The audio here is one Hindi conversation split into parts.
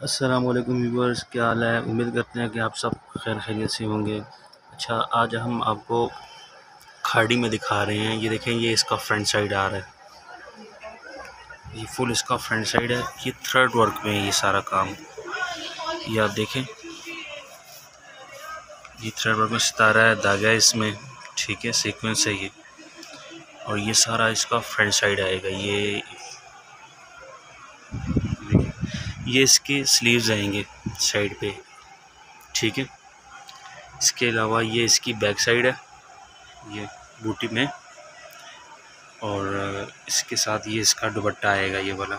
अस्सलाम वालेकुम व्यूवर्स क्या हाल है? उम्मीद करते हैं कि आप सब खैर खैरियत से होंगे। अच्छा आज हम आपको खाड़ी में दिखा रहे हैं। ये देखें, ये इसका फ्रंट साइड आ रहा है। ये फुल इसका फ्रंट साइड है। ये थर्ड वर्क में है ये सारा काम। ये आप देखें। ये थर्ड वर्क में सितारा है, धागा है इसमें। ठीक है सीक्वेंस है ये। और ये सारा इसका फ्रंट साइड आएगा। ये ये इसके स्लीव्स आएँगे साइड पे, ठीक है? इसके अलावा ये इसकी बैक साइड है, ये बूटी में, और इसके साथ ये इसका दुपट्टा आएगा, ये वाला।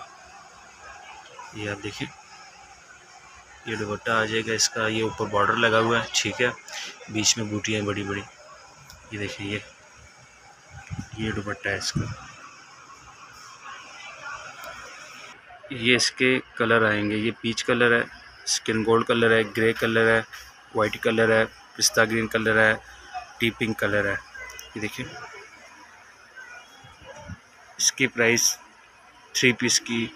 ये आप देखिए ये दुपट्टा आ जाएगा इसका, ये ऊपर बॉर्डर लगा हुआ है, ठीक है? बीच में बूटियाँ बड़ी बड़ी ये देखिए ये ये दुपट्टा है इसका। ये इसके कलर आएँगे। ये पीच कलर है, स्किन गोल्ड कलर है, ग्रे कलर है वाइट कलर है, पिस्ता ग्रीन कलर है, टी पिंक कलर है। ये देखिए। इसकी प्राइस थ्री पीस की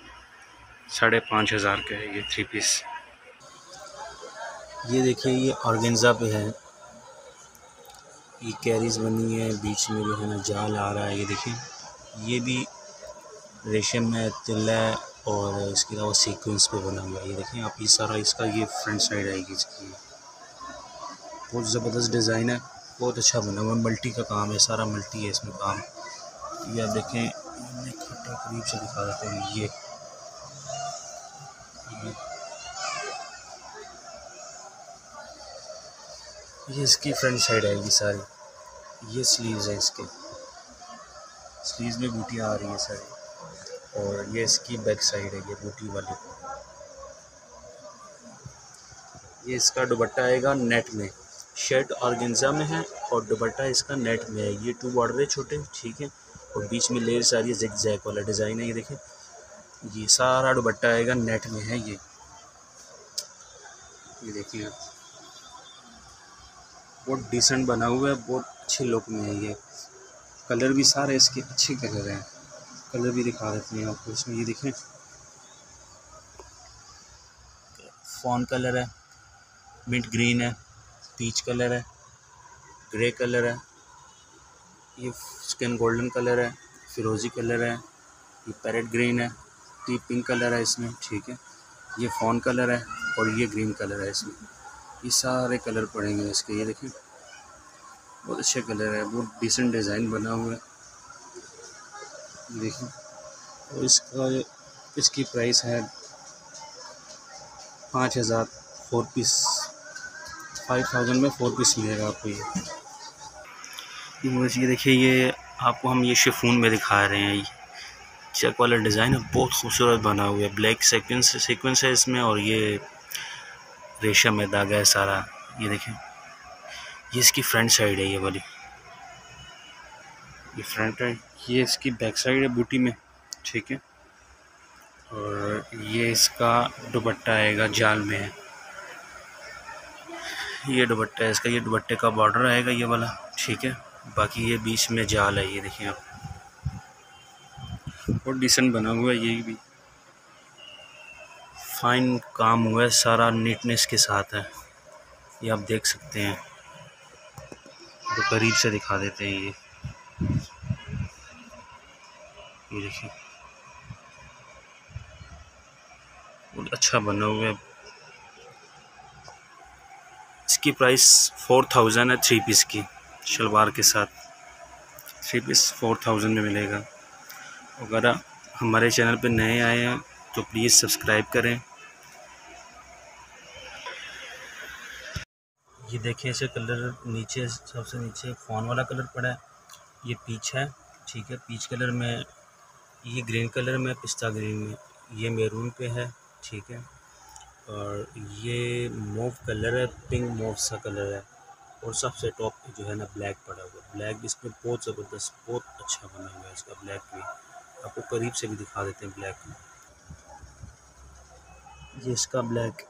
साढ़े पाँच हज़ार का है ये थ्री पीस। ये देखिए, ये ऑर्गेन्जा पे है। ये कैरीज बनी है, बीच में जो है ना जाल आ रहा है, ये देखिए। ये भी रेशम में तिल्ला और इसके अलावा सीक्वेंस पे बना हुआ है। ये देखें, आप ये सारा इसका ये फ्रंट साइड आएगी इसकी। बहुत ज़बरदस्त डिज़ाइन है, बहुत अच्छा बना हुआ मल्टी का काम है, सारा मल्टी है इसमें काम। ये आप देखें खट्टा करीब से दिखा देते हैं ये। ये इसकी फ्रंट साइड आएगी सारी। ये स्लीव्स है इसके। स्लीव्स में बूटियाँ आ रही है सारी। और ये इसकी बैक साइड है, ये बूटी वाली। ये इसका दुपट्टा आएगा नेट में। शर्ट और गेंजा में है और दुपट्टा इसका नेट में है। ये टू बॉर्डर है छोटे, ठीक है? और बीच में लेयर सारी जिक जैक वाला डिज़ाइन है, ये देखें। ये सारा दुपट्टा आएगा नेट में है, ये। ये देखिए बहुत डिसेंट बना हुआ है, बहुत अच्छे लुक में है ये। कलर भी सारे इसके अच्छे कलर हैं। कलर भी दिखा देते हैं आपको इसमें, ये देखें। फॉन कलर है, मिंट ग्रीन है, पीच कलर है, ग्रे कलर है, ये स्किन गोल्डन कलर है, फिरोज़ी कलर है, ये पैरेट ग्रीन है ये पिंक कलर है इसमें, ठीक है। ये फॉन कलर है और ये ग्रीन कलर है इसमें। ये सारे कलर पड़ेंगे इसके, ये देखें। बहुत अच्छे कलर है, बहुत डिसेंट डिज़ाइन बना हुआ है। देखिए, और इसका इसकी प्राइस है पाँच हज़ार फोर पीस फाइव थाउज़ेंड में फोर पीस मिलेगा आपको ये। ये देखिए, ये आपको हम ये शिफोन में दिखा रहे हैं। ये चेक वाला डिज़ाइन है, बहुत खूबसूरत बना हुआ है। ब्लैक सेक्वेंस सीक्वेंस है इसमें और ये रेशम में धागा है सारा। ये देखें ये इसकी फ्रंट साइड है ये वाली। ये फ्रंट है। ये इसकी बैक साइड है बूटी में, ठीक है? और ये इसका दुपट्टा आएगा जाल में है। ये दुपट्टा है इसका, ये दुपट्टे का बॉर्डर आएगा ये वाला, ठीक है? बाकी ये बीच में जाल है, ये देखिए आप। बहुत डिसेंट बना हुआ है ये भी। फाइन काम हुआ है, सारा नीटनेस के साथ है। ये आप देख सकते हैं। तो करीब से दिखा देते हैं ये। ये देखिए। बहुत अच्छा बना हुआ है इसकी प्राइस फोर थाउज़ेंड है थ्री पीस की शलवार के साथ। थ्री पीस फोर थाउज़ेंड में मिलेगा। अगर हमारे चैनल पे नए आए हैं तो प्लीज़ सब्सक्राइब करें। ये देखिए इसे कलर नीचे, सबसे नीचे फ़ोन वाला कलर पड़ा है। ये पीच है, ठीक है। पीच कलर में ये ग्रीन कलर में, पिस्ता ग्रीन में, ये मेरून पे है, ठीक है। और ये मोव कलर है, पिंक मोव सा कलर है। और सबसे टॉप जो है ना, ब्लैक पड़ा हुआ ब्लैक भी इसमें बहुत ज़बरदस्त, बहुत अच्छा बना हुआ है इसका ब्लैक भी। आपको करीब से भी दिखा देते हैं ब्लैक। ये इसका ब्लैक